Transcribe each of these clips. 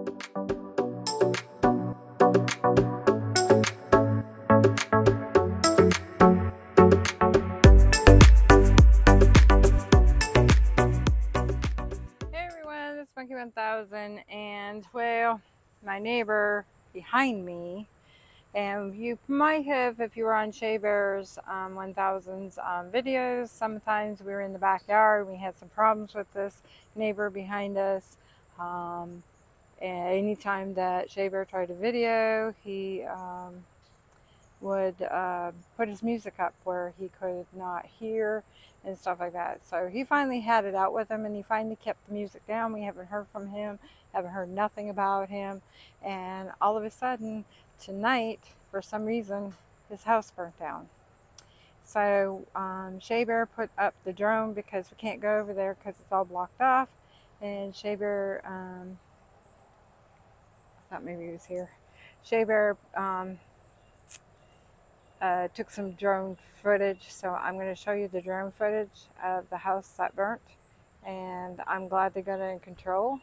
Hey everyone, it's Monkey 1000 and well, my neighbor behind me and you might have, if you were on Shea Bear's um, 1000's um, videos, sometimes we were in the backyard. We had some problems with this neighbor behind us. Um, and anytime that Shea Bear tried a video, he um, would uh, put his music up where he could not hear and stuff like that. So he finally had it out with him and he finally kept the music down. We haven't heard from him, haven't heard nothing about him. And all of a sudden, tonight, for some reason, his house burnt down. So um, Shea Bear put up the drone because we can't go over there because it's all blocked off. And Shea Bear, um, thought maybe he was here. Shea Bear um, uh, took some drone footage. So I'm going to show you the drone footage of the house that burnt. And I'm glad they got it in control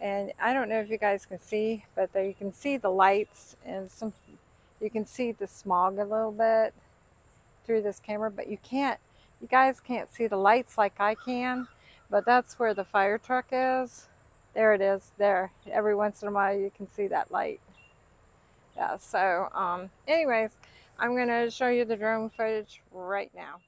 and I don't know if you guys can see but there you can see the lights and some you can see the smog a little bit through this camera but you can't you guys can't see the lights like I can but that's where the fire truck is there it is there. Every once in a while you can see that light. Yeah so um anyways I'm gonna show you the drone footage right now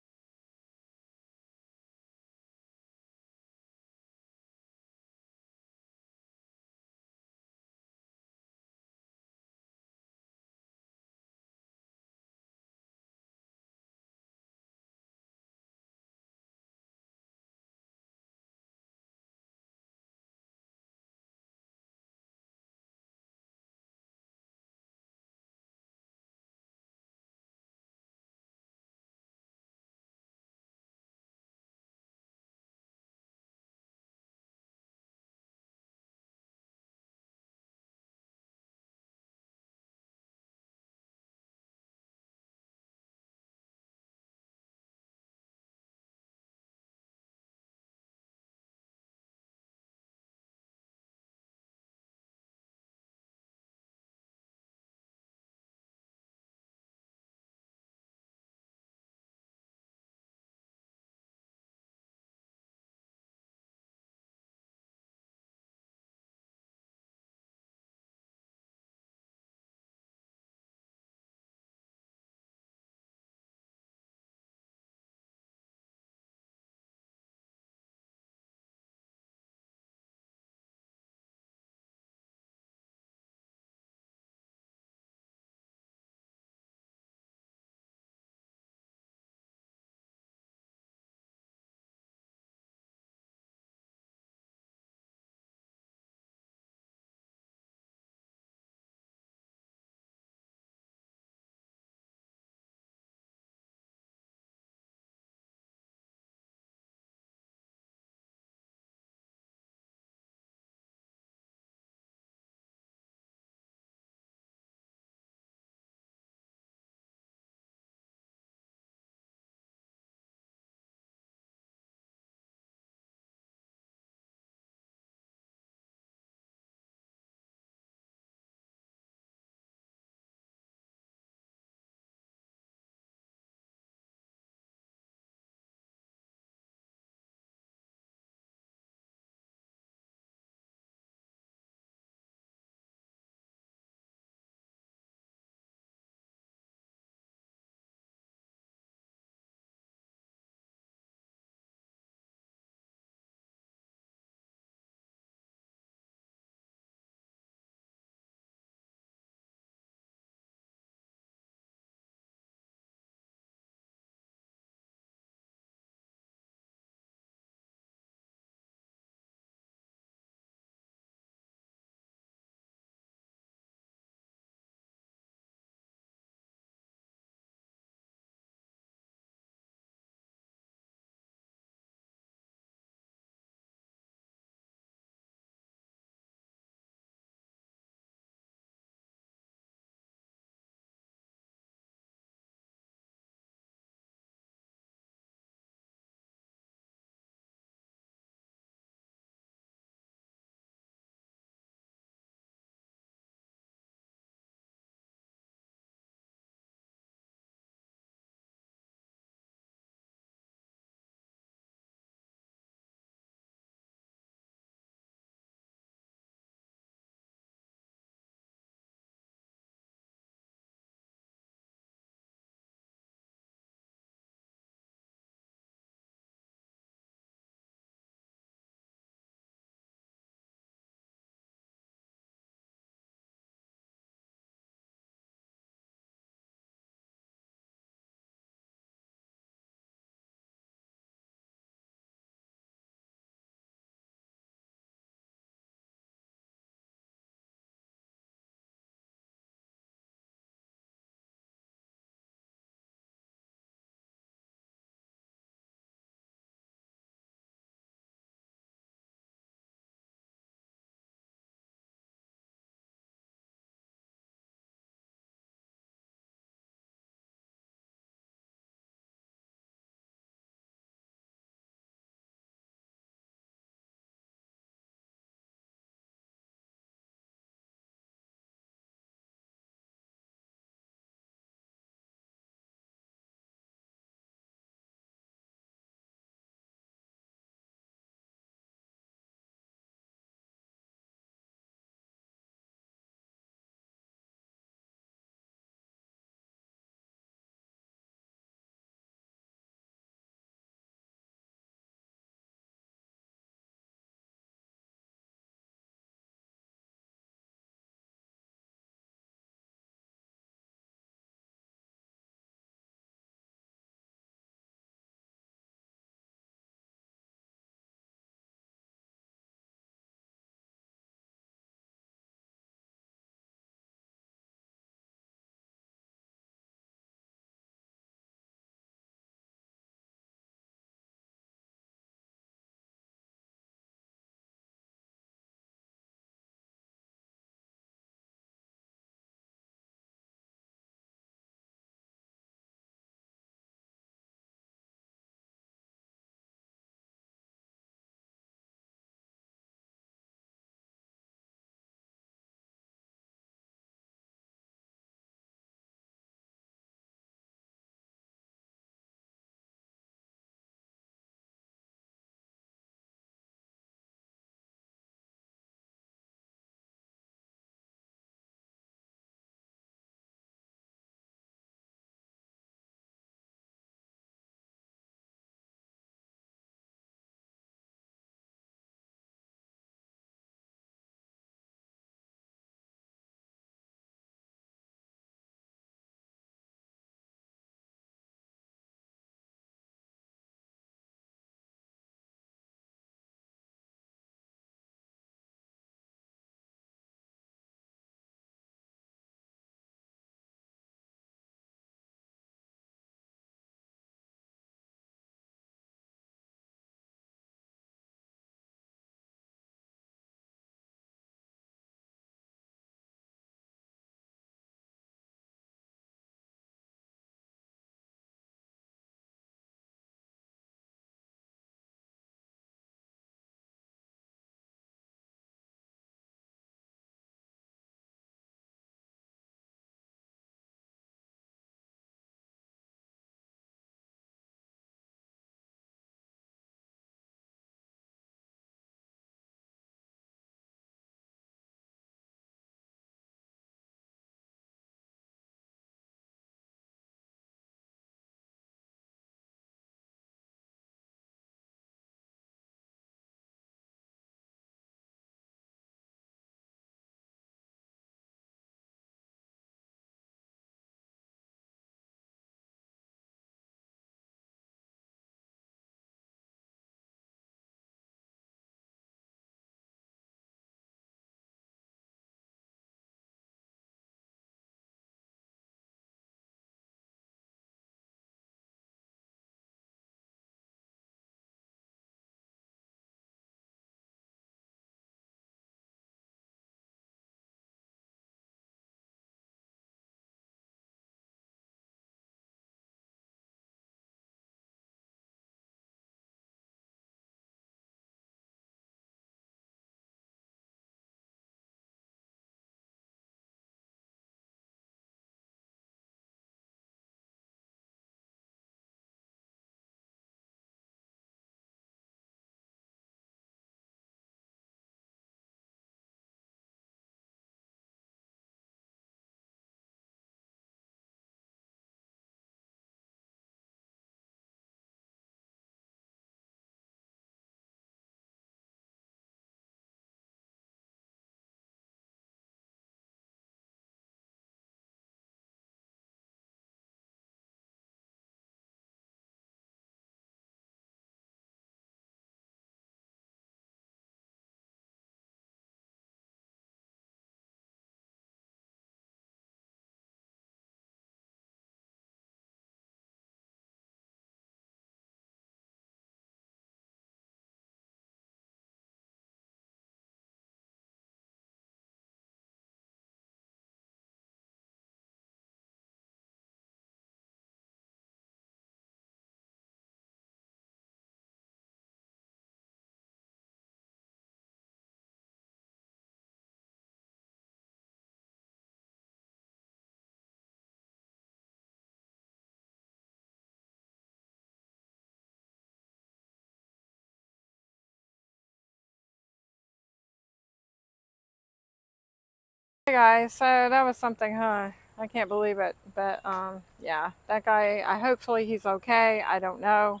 Hey guys, so that was something, huh? I can't believe it. But um, yeah, that guy, I hopefully he's okay. I don't know.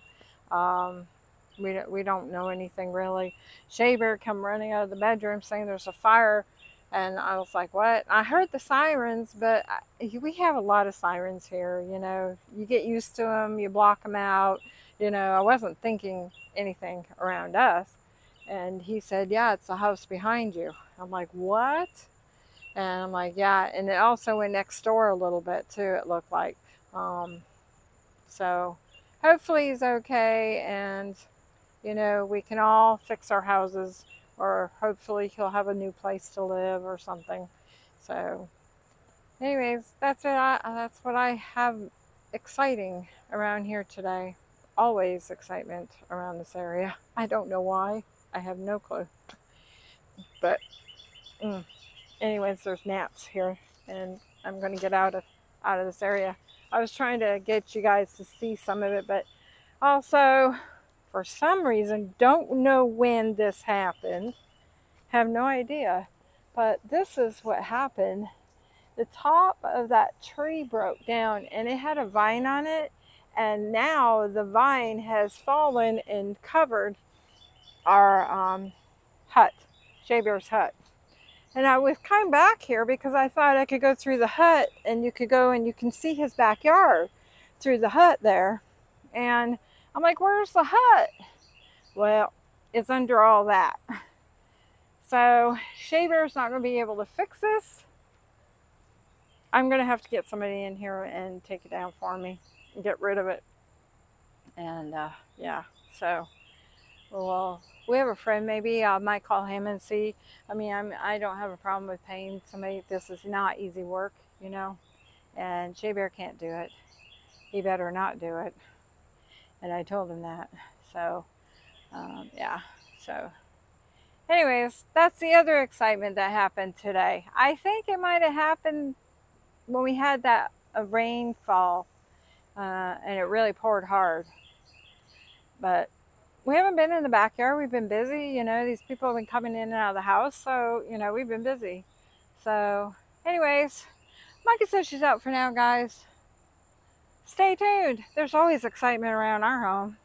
Um, we, we don't know anything really. Shea Bear come running out of the bedroom saying there's a fire. And I was like, what? I heard the sirens, but I, we have a lot of sirens here. You know, you get used to them, you block them out. You know, I wasn't thinking anything around us. And he said, yeah, it's the house behind you. I'm like, what? And I'm like, yeah. And it also went next door a little bit too, it looked like. Um, so hopefully he's okay. And, you know, we can all fix our houses or hopefully he'll have a new place to live or something. So anyways, that's it. I, that's what I have exciting around here today. Always excitement around this area. I don't know why. I have no clue. But mm, anyways, there's gnats here, and I'm going to get out of out of this area. I was trying to get you guys to see some of it, but also, for some reason, don't know when this happened. Have no idea. But this is what happened. The top of that tree broke down, and it had a vine on it, and now the vine has fallen and covered our um, hut, Shea Bear's hut. And I was coming back here because I thought I could go through the hut and you could go and you can see his backyard through the hut there. And I'm like, where's the hut? Well, it's under all that. So Shea Bear's not going to be able to fix this. I'm going to have to get somebody in here and take it down for me and get rid of it. And uh, yeah, so well, we have a friend maybe I might call him and see. I mean, I'm, I don't have a problem with paying somebody. This is not easy work, you know, and Shea Bear can't do it. He better not do it. And I told him that. So, um, yeah. So, anyways, that's the other excitement that happened today. I think it might have happened when we had that a rainfall uh, and it really poured hard. But we haven't been in the backyard. We've been busy. You know, these people have been coming in and out of the house. So, you know, we've been busy. So, anyways, Monkey says she's out for now, guys. Stay tuned. There's always excitement around our home.